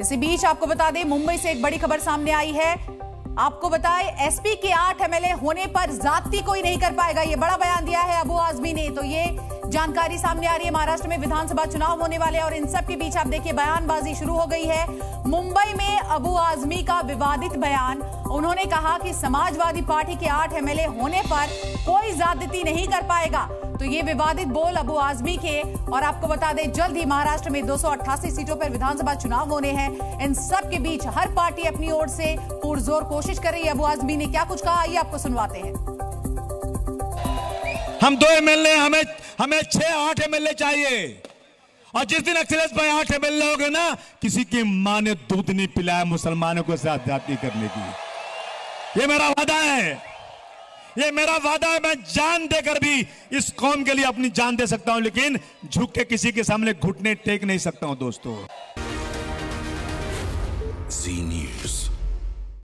इसी बीच आपको बता दें, मुंबई से एक बड़ी खबर सामने आई है। आपको बताएँ, एसपी के आठ एमएलए होने पर जाति कोई नहीं कर पाएगा। ये बड़ा बयान दिया है अबू आजमी ने। तो ये जानकारी सामने आ रही है। महाराष्ट्र में विधानसभा चुनाव होने वाले और इन सब के बीच आप देखिए, बयानबाजी शुरू हो गई है। मुंबई अबू आजमी का विवादित बयान। उन्होंने कहा कि समाजवादी पार्टी के आठ एमएलए होने पर कोई ज्यादती नहीं कर पाएगा। तो ये विवादित बोल अबू आजमी के। और आपको बता दें, जल्द ही महाराष्ट्र में दो सौ अट्ठासी सीटों पर विधानसभा चुनाव होने हैं। इन सब के बीच हर पार्टी अपनी ओर से पुरजोर कोशिश कर रही है। अबू आजमी ने क्या कुछ कहा, आइए आपको सुनवाते हैं। हम दो एमएलए, हमें हमें छह आठ एमएलए चाहिए। और जिस दिन अखिलेश भाई आठ एमएलए हो गए ना, किसी की माँ ने दूध नहीं पिलाया मुसलमानों को साथ करने की ये मेरा वादा है। ये मेरा वादा है, मैं जान देकर भी इस कौम के लिए अपनी जान दे सकता हूँ, लेकिन झुक के किसी के सामने घुटने टेक नहीं सकता हूँ, दोस्तों.